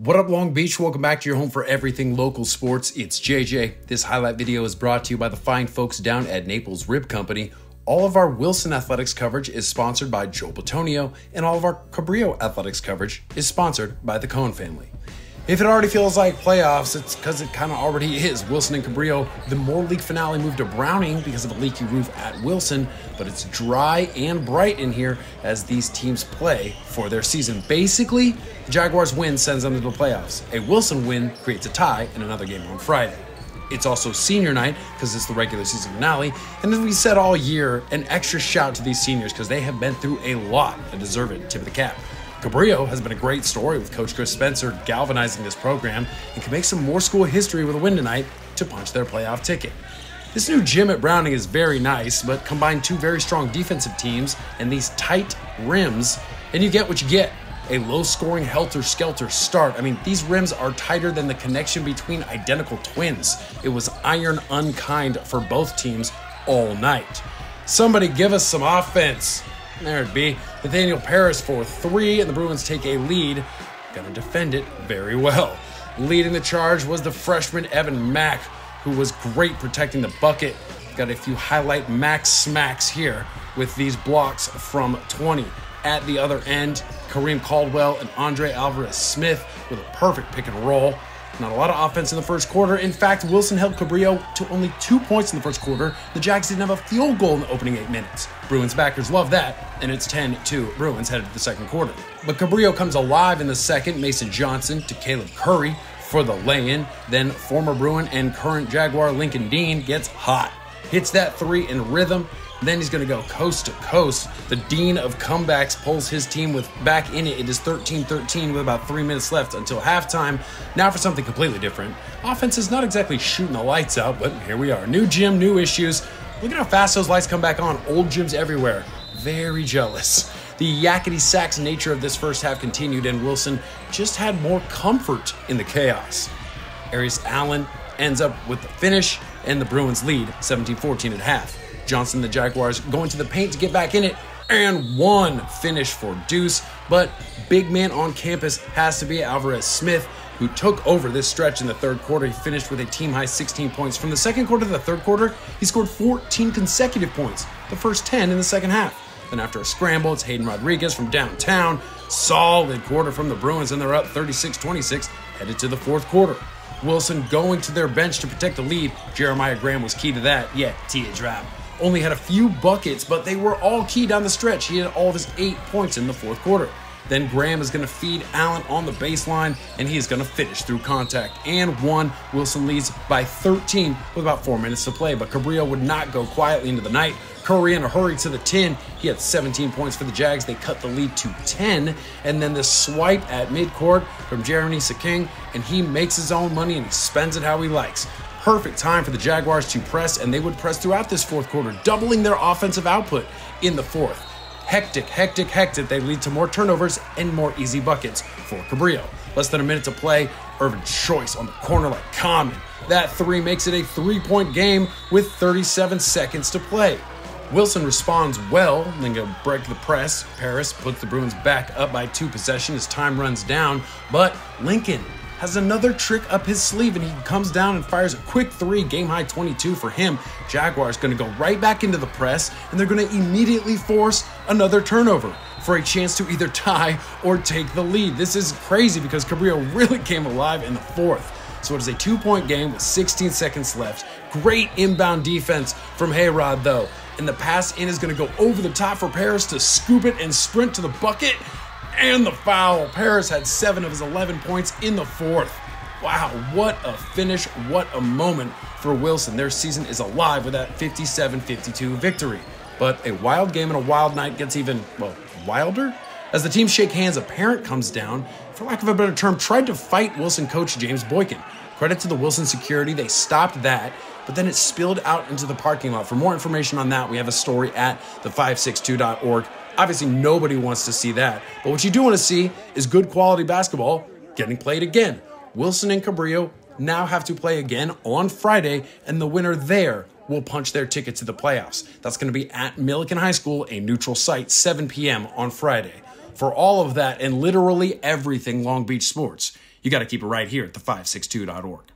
What up, Long Beach? Welcome back to your home for everything local sports. It's JJ. This highlight video is brought to you by the fine folks down at Naples Rib Company. All of our Wilson Athletics coverage is sponsored by Joe Batonio, and all of our Cabrillo Athletics coverage is sponsored by the Cohen family. If it already feels like playoffs, it's because it kind of already is. Wilson and Cabrillo, the Moore League finale moved to Browning because of a leaky roof at Wilson, but it's dry and bright in here as these teams play for their season. Basically, the Jaguars win sends them to the playoffs. A Wilson win creates a tie in another game on Friday. It's also senior night because it's the regular season finale. And as we said all year, an extra shout to these seniors because they have been through a lot and deserve it. Tip of the cap. Cabrillo has been a great story with Coach Chris Spencer galvanizing this program and can make some more school history with a win tonight to punch their playoff ticket. This new gym at Browning is very nice, but combine two very strong defensive teams and these tight rims, and you get what you get. A low scoring helter skelter start. I mean, these rims are tighter than the connection between identical twins. It was iron unkind for both teams all night. Somebody give us some offense. There it be. Nathaniel Paris for three, and the Bruins take a lead. Gonna defend it very well. Leading the charge was the freshman Evan Mack, who was great protecting the bucket. Got a few highlight Max smacks here with these blocks from 20. At the other end, Kareem Caldwell and Andre Alvarez Smith with a perfect pick and roll. Not a lot of offense in the first quarter. In fact, Wilson held Cabrillo to only two points in the first quarter. The Jags didn't have a field goal in the opening eight minutes. Bruins backers love that, and it's 10 2 Bruins headed to the second quarter. But Cabrillo comes alive in the second. Mason Johnson to Caleb Curry for the lay in. Then former Bruin and current Jaguar Lincoln Dean gets hot. Hits that three in rhythm. Then he's going to go coast to coast. The dean of comebacks pulls his team with back in it. It is 13-13 with about three minutes left until halftime. Now for something completely different. Offense is not exactly shooting the lights out, but here we are. New gym, new issues. Look at how fast those lights come back on. Old gyms everywhere. Very jealous. The yakety sax nature of this first half continued, and Wilson just had more comfort in the chaos. Arius Allen ends up with the finish, and the Bruins lead 17 14 at half. Johnson, the Jaguars, going to the paint to get back in it, and one finish for Deuce. But big man on campus has to be Alvarez Smith, who took over this stretch in the third quarter. He finished with a team high 16 points. From the second quarter to the third quarter, he scored 14 consecutive points, the first 10 in the second half. Then after a scramble, it's Hayden Rodriguez from downtown. Solid quarter from the Bruins, and they're up 36-26, headed to the fourth quarter. Wilson going to their bench to protect the lead. Jeremiah Graham was key to that. Yeah, teardrop only had a few buckets, but they were all key down the stretch. He had all of his eight points in the fourth quarter. Then Graham is going to feed Allen on the baseline, and he is going to finish through contact. And one, Wilson leads by 13 with about four minutes to play. But Cabrillo would not go quietly into the night. Curry in a hurry to the 10. He had 17 points for the Jags. They cut the lead to 10. And then the swipe at midcourt from Jeremy Saking, and he makes his own money and he spends it how he likes perfect time for the Jaguars to press, and they would press throughout this fourth quarter, doubling their offensive output in the fourth. Hectic, hectic, hectic. They lead to more turnovers and more easy buckets for Cabrillo. Less than a minute to play. Irvin Choice on the corner like Common. That three makes it a three point game with 37 seconds to play. Wilson responds well, then go break the press. Paris puts the Bruins back up by two possession as time runs down, but Lincoln has another trick up his sleeve and he comes down and fires a quick three, game high 22 for him. Jaguars going to go right back into the press and they're going to immediately force another turnover for a chance to either tie or take the lead. This is crazy because Cabrillo really came alive in the fourth. So it is a two point game with 16 seconds left. Great inbound defense from Hayrod, though. And the pass in is going to go over the top for Paris to scoop it and sprint to the bucket and the foul. Paris had seven of his 11 points in the fourth. Wow, what a finish, what a moment for Wilson. Their season is alive with that 57 52 victory. But a wild game and a wild night gets even, well, wilder? As the teams shake hands, a parent comes down, for lack of a better term, tried to fight Wilson coach James Boykin. Credit to the Wilson security, they stopped that, but then it spilled out into the parking lot. For more information on that, we have a story at the562.org Obviously, nobody wants to see that. But what you do want to see is good quality basketball getting played again. Wilson and Cabrillo now have to play again on Friday, and the winner there will punch their ticket to the playoffs. That's going to be at Millikan High School, a neutral site, 7 p.m. on Friday. For all of that and literally everything Long Beach sports, you got to keep it right here at the 562.org.